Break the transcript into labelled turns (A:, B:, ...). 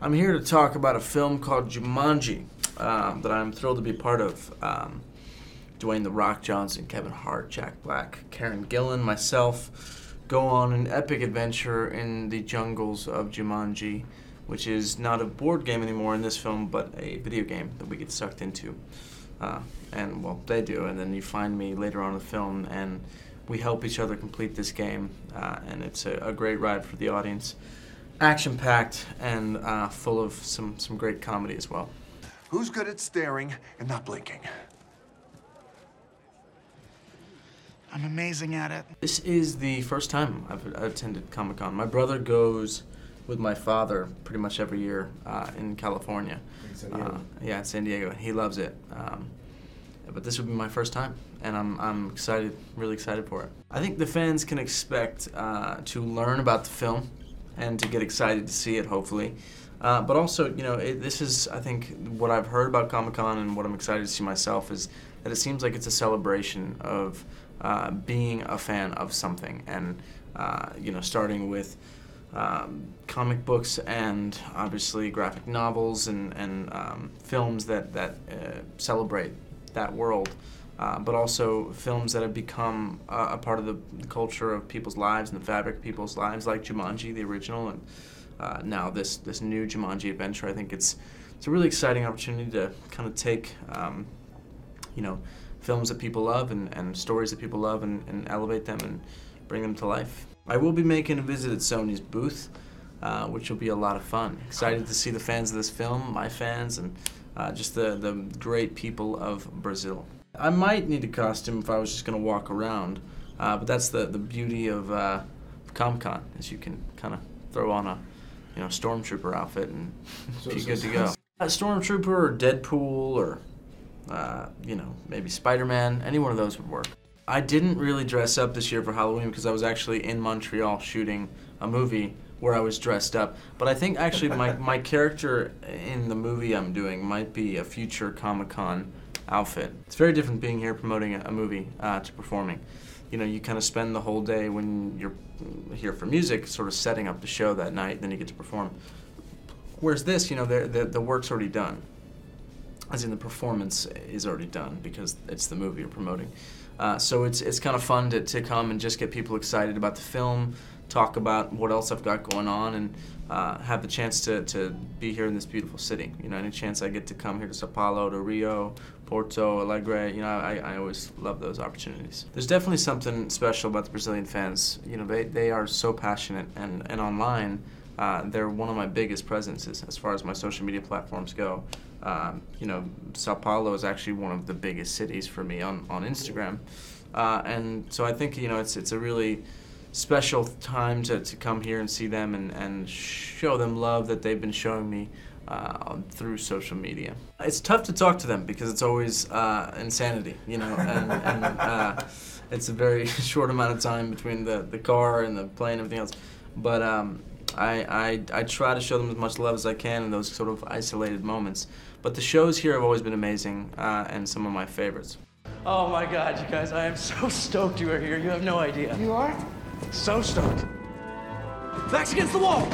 A: I'm here to talk about a film called Jumanji um, that I'm thrilled to be part of. Um, Dwayne The Rock Johnson, Kevin Hart, Jack Black, Karen Gillan, myself go on an epic adventure in the jungles of Jumanji, which is not a board game anymore in this film, but a video game that we get sucked into. Uh, and well, they do, and then you find me later on in the film, and we help each other complete this game, uh, and it's a, a, great ride for the audience. Action packed and uh, full of some, some great comedy as well.
B: Who's good at staring and not blinking?
C: I'm amazing at it.
A: This is the first time I've attended Comic Con. My brother goes with my father pretty much every year uh, in California. Uh, yeah, San Diego. He loves it. Um, but this would be my first time, and I'm, I'm excited, really excited for it. I think the fans can expect uh, to learn about the film and to get excited to see it, hopefully. Uh, but also, you know, it, this is, I think, what I've heard about Comic Con and what I'm excited to see myself is that it seems like it's a celebration of uh, being a fan of something. And, uh, you know, starting with um, comic books and obviously graphic novels and, and um, films that, that uh, celebrate that world. Uh, but also films that have become a part of the, the, culture of people's lives and the fabric of people's lives, like Jumanji, the original, and uh, now this this new Jumanji adventure. I think it's it's a really exciting opportunity to kind of take, um, you know, films that people love and, and stories that people love and, and elevate them and bring them to life. I will be making a visit at Sony's booth, uh, which will be a lot of fun. Excited to see the fans of this film, my fans, and uh, just the, the great people of Brazil. I might need a costume if I was just going to walk around, uh, but that's the, the beauty of, uh, Comic Con, is you can kind of throw on a you know stormtrooper outfit and so, be so, good to go. A stormtrooper or Deadpool or uh, you know maybe Spider-Man, any one of those would work. I didn't really dress up this year for Halloween because I was actually in Montreal shooting a movie where I was dressed up. But I think actually my, my character in the movie I'm doing might be a future Comic Con outfit. It's very different being here promoting a, a movie uh, to performing. You know, you kind of spend the whole day when you're here for music, sort of setting up the show that night, then you get to perform. Whereas this, you know, the, the, the work's already done. As in, the performance is already done because it's the movie you're promoting. Uh, so it's it's kind of fun to, to come and just get people excited about the film, talk about what else I've got going on, and uh, have the chance to, to be here in this beautiful city. You know, any chance I get to come here to Sao Paulo, to Rio, Porto, Alegre, you know, I, I always love those opportunities. There's definitely something special about the Brazilian fans. You know, they, they are so passionate, and, and online, uh, they're one of my biggest presences as far as my social media platforms go. Um, you know, Sao Paulo is actually one of the biggest cities for me on, on Instagram. Uh, and so I think, you know, it's, it's a really special time to, to come here and see them and, and show them love that they've been showing me uh, through social media. It's tough to talk to them because it's always uh, insanity, you know, and, and uh, it's a very short amount of time between the, the car and the plane and everything else. But um, I, I, I try to show them as much love as I can in those sort of isolated moments. But the shows here have always been amazing uh, and some of my favorites.
D: Oh my God, you guys, I am so stoked you are here. You have no idea.
C: You are?
D: So stoked. Backs against the wall.